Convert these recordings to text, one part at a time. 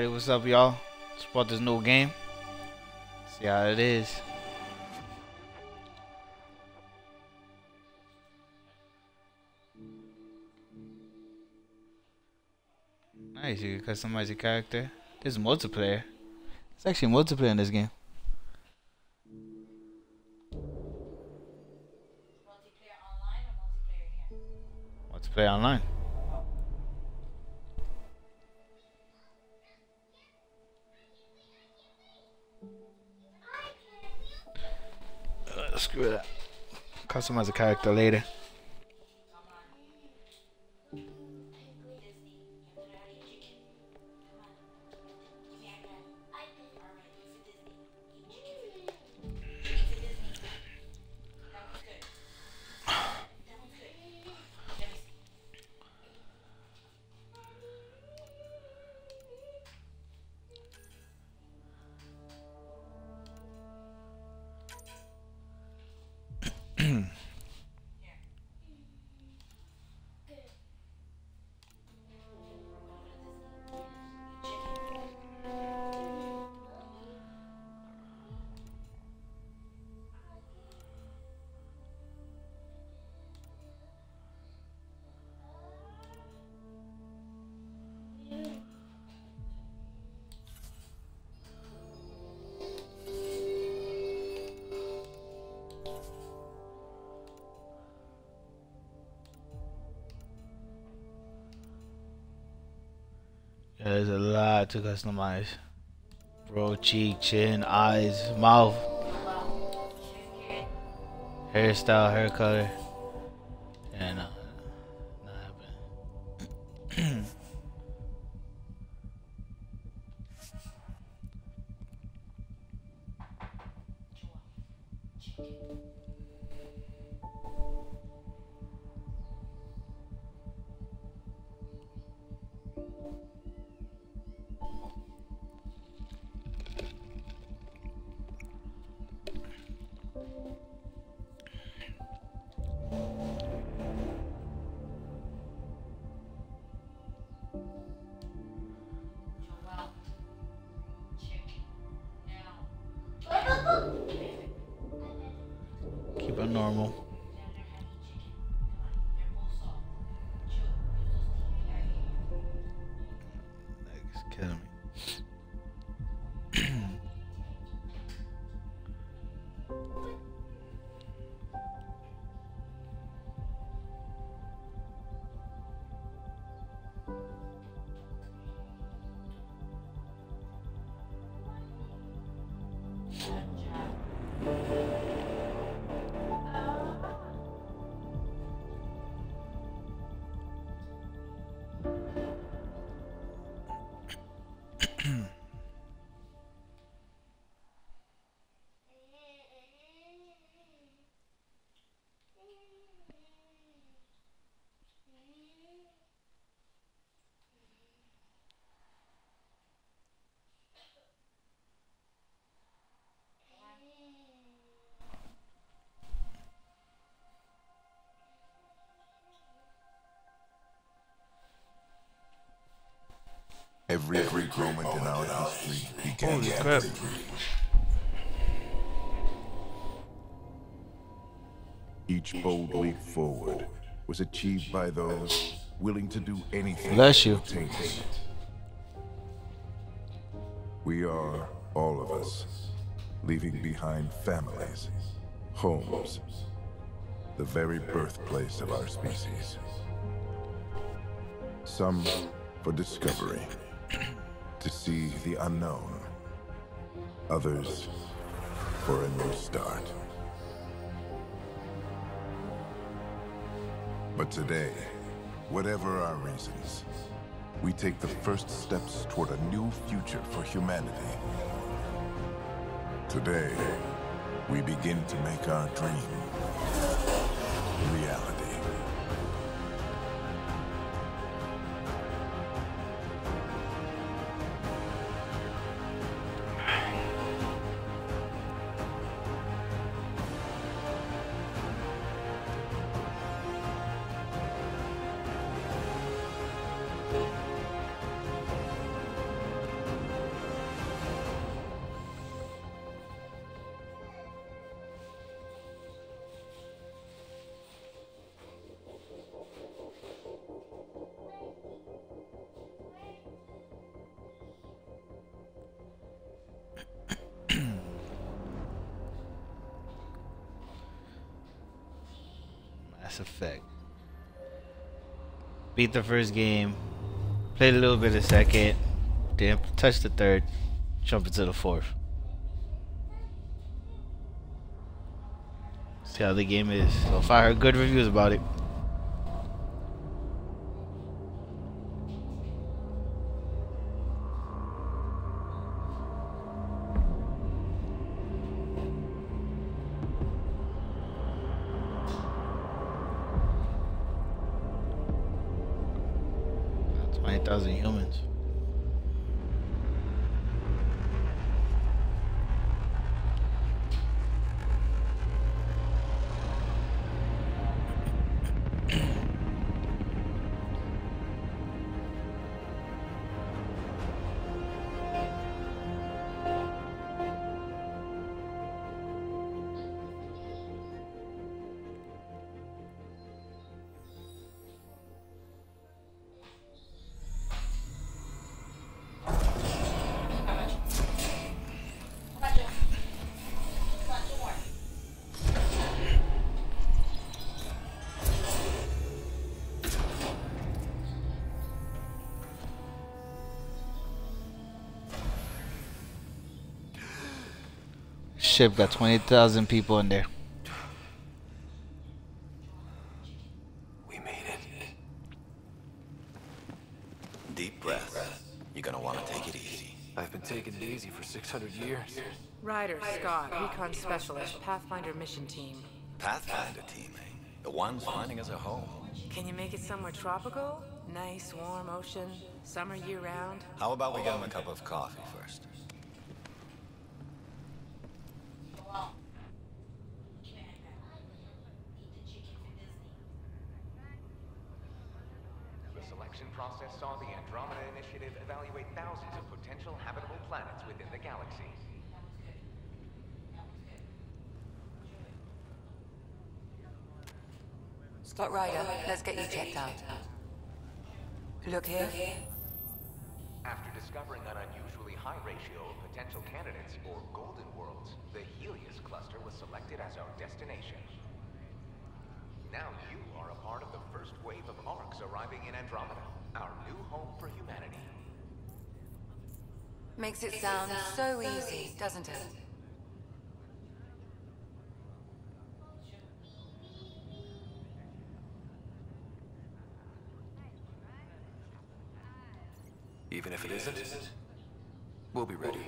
Alrighty, what's up, y'all? Just bought this new game. See how it is. Nice, you can customize your character. This is multiplayer. It's actually multiplayer in this game. Multiplayer online. Uh, Customize a character later. There's a lot to customize. Bro, cheek, chin, eyes, mouth, hairstyle, hair color, and uh, not happening. Normal. Every, every moment in our history began Holy with crap. a dream. Each bold leap forward was achieved by those willing to do anything Bless you. to attain it. We are, all of us, leaving behind families, homes, the very birthplace of our species. Some for discovery, to see the unknown. Others for a new start. But today, whatever our reasons, we take the first steps toward a new future for humanity. Today, we begin to make our dream reality. Effect. Beat the first game, played a little bit of second, didn't touch the third, jump into the fourth. See how the game is. So far, good reviews about it. Twenty thousand humans. Ship got twenty thousand people in there. We made it. Deep breath. You're gonna want to take it easy. I've been taking it easy for 600 years. Ryder Scott, Recon Specialist, Pathfinder Mission Team. Pathfinder team, eh? The ones finding us a home. Can you make it somewhere tropical? Nice, warm ocean, summer year round? How about we get him a cup of coffee first? The selection process saw the Andromeda Initiative evaluate thousands of potential habitable planets within the galaxy. Scott Ryder, let's get you checked out. Look here. After discovering an unusually high ratio of potential candidates, or golden worlds, the Helios cluster was selected as our destination. Now you are a part of the first wave of Arks arriving in Andromeda, our new home for humanity. Makes it sound so easy, doesn't it? Even if it isn't, we'll be ready.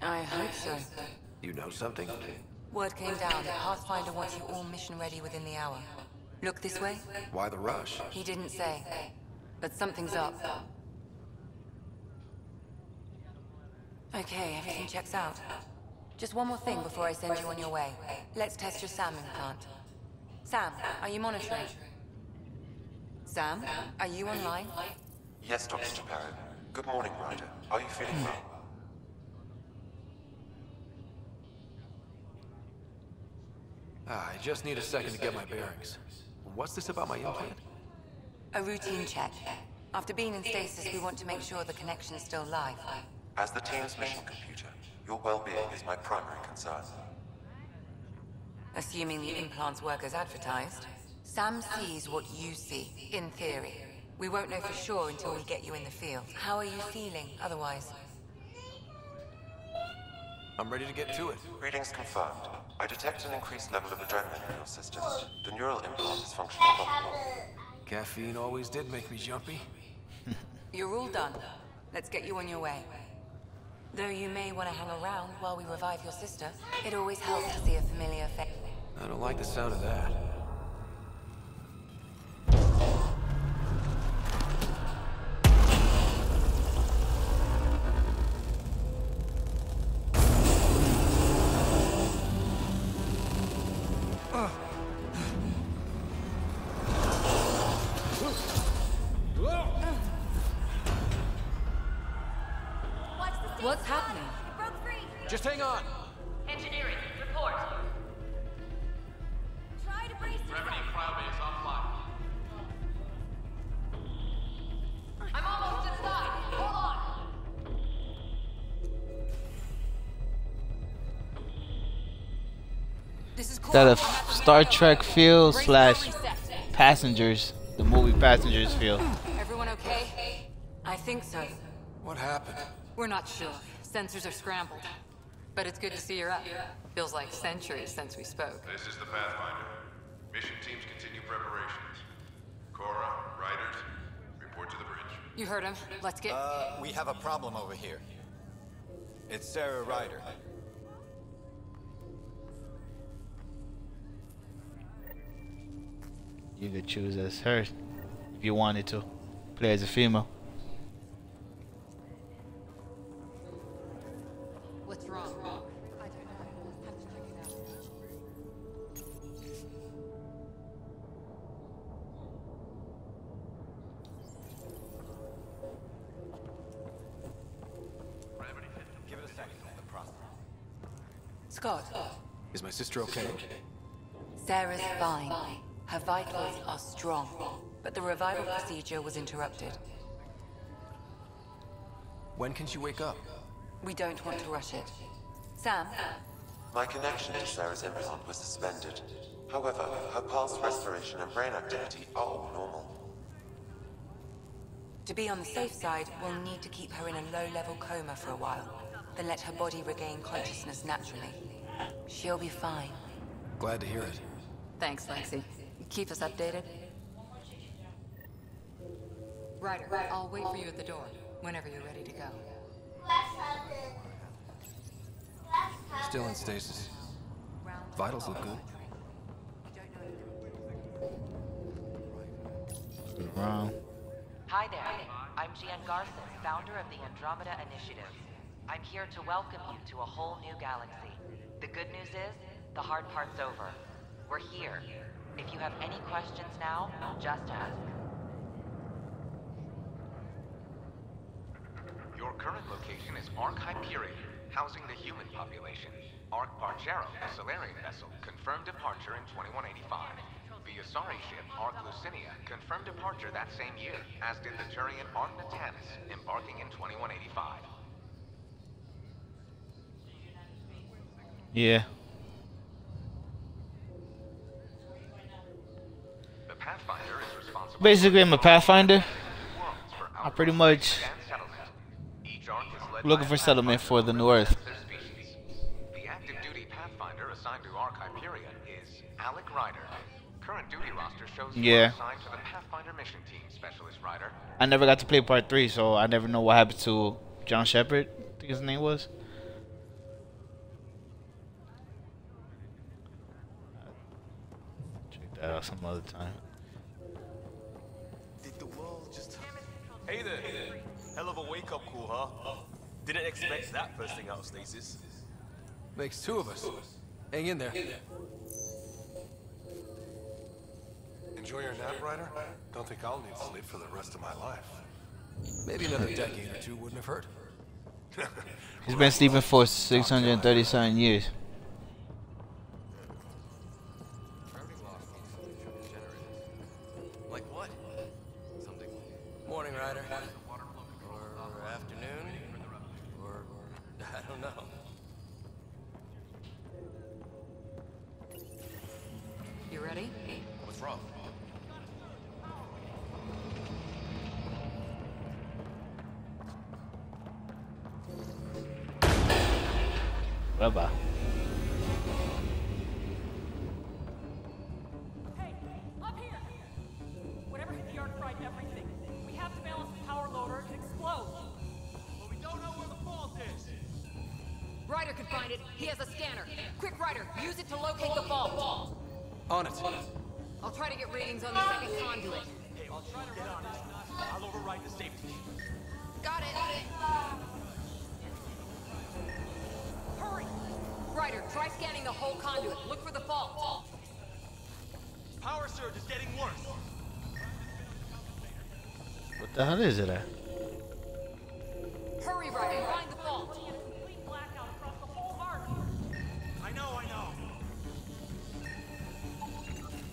I hope so. You know something? Word came down that Pathfinder wants you all mission ready within the hour. Look this way? Why the rush? He didn't say. But something's up. Okay, everything checks out. Just one more thing before I send you on your way. Let's test your SAM implant. Sam, are you monitoring? Sam, are you online? Yes, Dr. T'Perro. Good morning, Ryder. Are you feeling well? Ah, I just need a second to get my bearings. What's this about my implant? A routine check. After being in stasis, we want to make sure the connection is still live. As the team's mission computer, your well-being is my primary concern. Assuming the implants work as advertised. Sam sees what you see, in theory. We won't know for sure until we get you in the field. How are you feeling otherwise? I'm ready to get to it. Readings confirmed. I detect an increased level of adrenaline in your systems. The neural implant is functioning properly. Caffeine always did make me jumpy. You're all done. Let's get you on your way. Though you may want to hang around while we revive your sister, it always helps to see a familiar face. I don't like the sound of that. That a. Star Trek feel slash Passengers, the movie Passengers feel. Everyone okay? I think so. What happened? We're not sure. Sensors are scrambled. But it's good to see you're up. Feels like centuries since we spoke. This is the Pathfinder. Mission teams continue preparations. Cora, Ryders, report to the bridge. You heard him. Let's get... Uh, we have a problem over here. It's Sarah Ryder. You could choose as her if you wanted to. Play as a female. Interrupted. When can she wake up? We don't want to rush it. Sam, My connection to Sarah's implant was suspended. However, her pulse restoration and brain activity are all normal. to be on the safe side, we'll need to keep her in a low-level coma for a while. Then let her body regain consciousness naturally. She'll be fine. Glad to hear it. Thanks, Lexi. Keep us updated. Ryder, I'll wait for you at the door, whenever you're ready to go. Still in stasis. Vitals look good. Wrong. Hi there. I'm Jien Garson, founder of the Andromeda Initiative. I'm here to welcome you to a whole new galaxy. The good news is, the hard part's over. We're here. If you have any questions now, just ask. Your current location is Ark Hyperion, housing the human population. Ark Paarchero, a Salarian vessel, confirmed departure in 2185. The Asari ship, Ark Leusinia, confirmed departure that same year, as did the Turian Ark Natanus, embarking in 2185. Yeah. The Pathfinder is responsible Basically, I'm a Pathfinder. I pretty much and settlement. Each Ark is led looking for settlement for the Pathfinder New Earth. who represents their species. The active duty Pathfinder assigned to Ark Hyperion is Alec Ryder. Current duty roster shows you Yeah. assigned to the Pathfinder mission team, Specialist Ryder. I never got to play part three, so I never know what happened to John Shepard. I think his name was. Check that out some other time. Did the world just... Hey there. Hell of a wake-up call, huh? Oh. Didn't expect that first thing out of stasis. Makes two of us. Hang in there. Enjoy your nap, Ryder? Don't think I'll need sleep for the rest of my life. Maybe another decade or two wouldn't have hurt. He's been sleeping for 637 years. Ryder could find it. He has a scanner. Quick, Ryder, use it to locate the fault. On it. I'll try to get readings on the second conduit. Hey, I'll try to get on it. I'll override the safety. Got it. Hurry! Ryder, try scanning the whole conduit. Look for the fault. Power surge is getting worse. What the hell is it at? Hurry, Ryder, find the fault.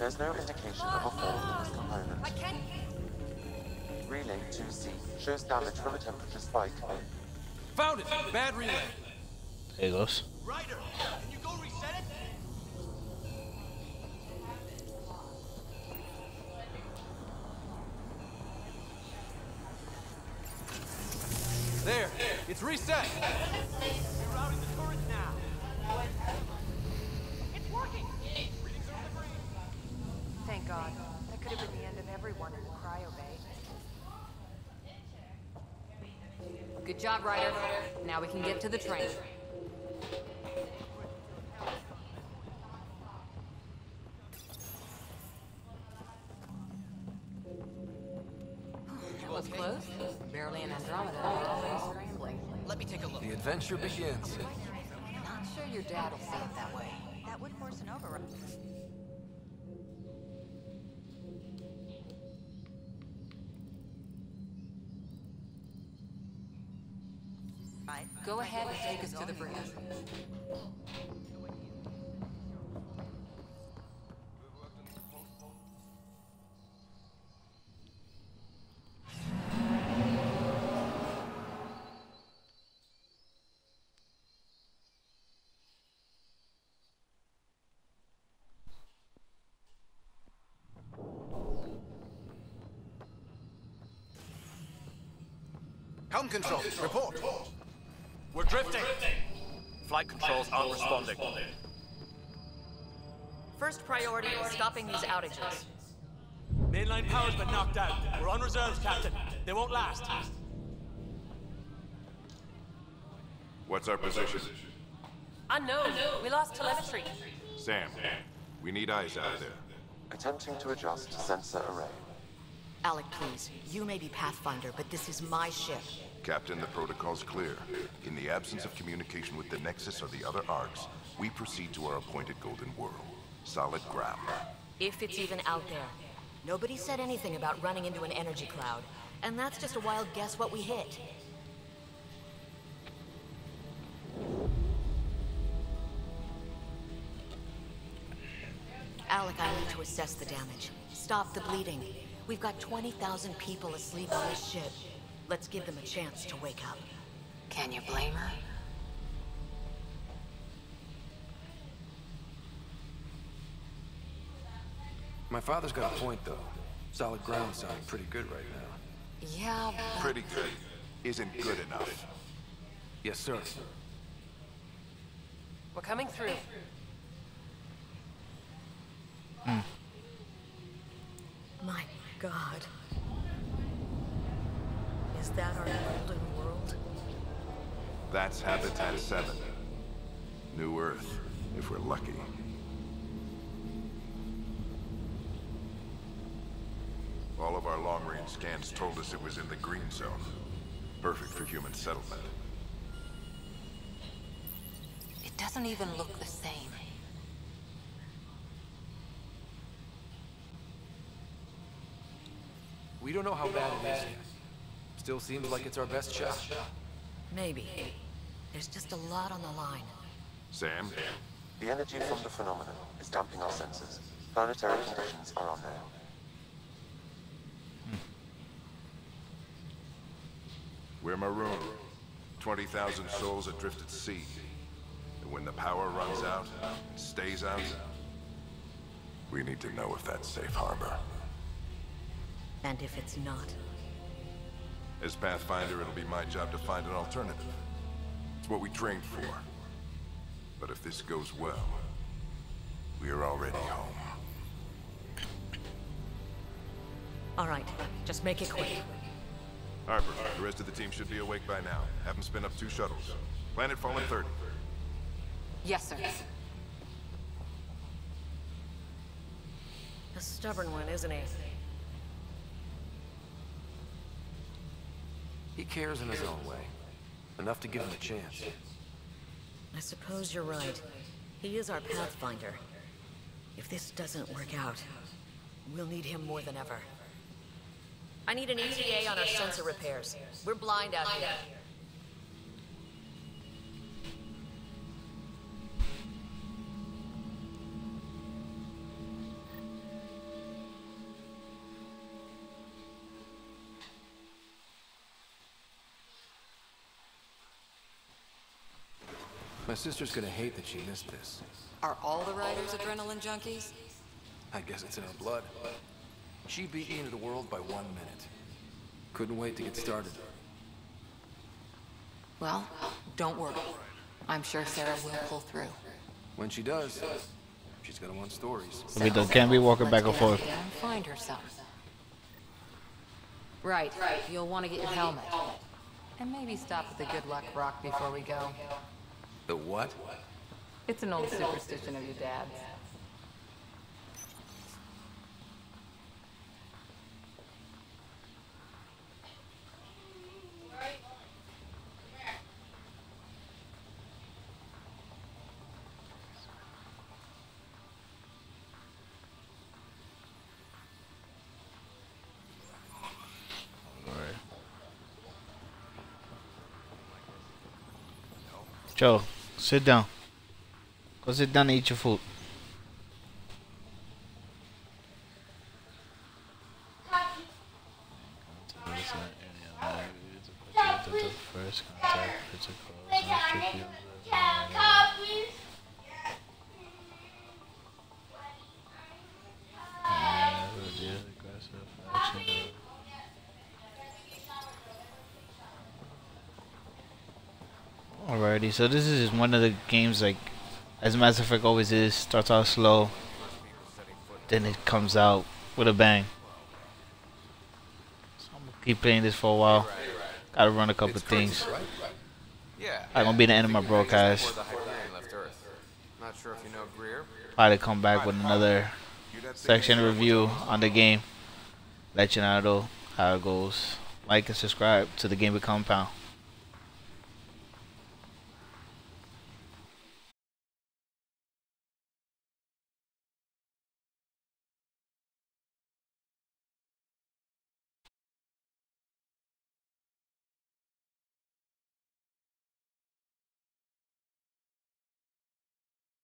There's no indication of a fault in this component. Relay 2C shows damage from a temperature spike. Found it! Bad relay! Hey, Los. Ryder, can you go reset it? There, it's reset! God. That could have been the end of everyone in the cryo bay. Good job, Ryder. Now we can get to the train. That was close. Barely an Andromeda. Oh. Always scrambling. Let me take a look. The adventure begins. Not sure your dad will see it that way. That would force an override. Go ahead and take us to the bridge. Helm control, report. We're drifting. Flight controls aren't responding. First priority is stopping these outages. Mainline power's been knocked out. We're on reserves, Captain. They won't last. What's our position? Unknown. We lost telemetry. Sam, we need eyes out there. Attempting to adjust sensor array. Alec, please. You may be Pathfinder, but this is my ship. Captain, the protocol's clear. In the absence of communication with the Nexus or the other arks, we proceed to our appointed Golden World. Solid ground. If it's even out there. Nobody said anything about running into an energy cloud. And that's just a wild guess what we hit. Alec, I need to assess the damage. Stop the bleeding. We've got 20,000 people asleep on this ship. Let's give them a chance to wake up. Can you blame her? My father's got a point, though. Solid ground sounding pretty good right now. Yeah, but... Pretty good. Isn't good enough. Yes, sir. We're coming through. My god. Is that our golden world? That's Habitat 7. New Earth, if we're lucky. All of our long-range scans told us it was in the green zone. Perfect for human settlement. It doesn't even look the same. We don't know how bad it is yet. Still seems like it's our best shot. Maybe. There's just a lot on the line. Sam? The energy from the phenomenon is damping our senses. Planetary conditions are unknown. Hmm. We're marooned. 20,000 souls adrift at sea. And when the power runs out, and stays out, we need to know if that's safe harbor. And if it's not, As Pathfinder, it'll be my job to find an alternative. It's what we trained for. But if this goes well, we are already home. all right, just make it quick. Harper, the rest of the team should be awake by now. Have them spin up two shuttles. Planet Fallen 30. Yes, sir. A stubborn one, isn't he? He cares in his own way. Enough to give him a chance. I suppose you're right. He is our Pathfinder. If this doesn't work out, we'll need him more than ever. I need an ETA on our sensor repairs. We're blind out here. My sister's gonna hate that she missed this. Are all the Ryders adrenaline junkies? I guess it's in her blood. She beat me into the world by one minute. Couldn't wait to get started. Well, don't worry. I'm sure Sarah will pull through. When she does, she's gonna want stories. We don't- can't be walking back and forth. there and find her some. Right. You'll want to get your helmet. And maybe stop at the Good Luck Rock before we go. The what? It's an old superstition of your dad's. Joe, sit down. Go sit down and eat your food. So this is one of the games like, as Mass Effect always is, starts out slow, then it comes out with a bang. So I'm gonna keep playing this for a while. Gotta run a couple It's things. right? Yeah. I'm gonna be the end of my Figured I guess broadcast. before the Hyperion left Earth. Not sure if you know Greer. Probably come back with another section review on the game. Let you know how it goes. Like and subscribe to the Gaming Compound.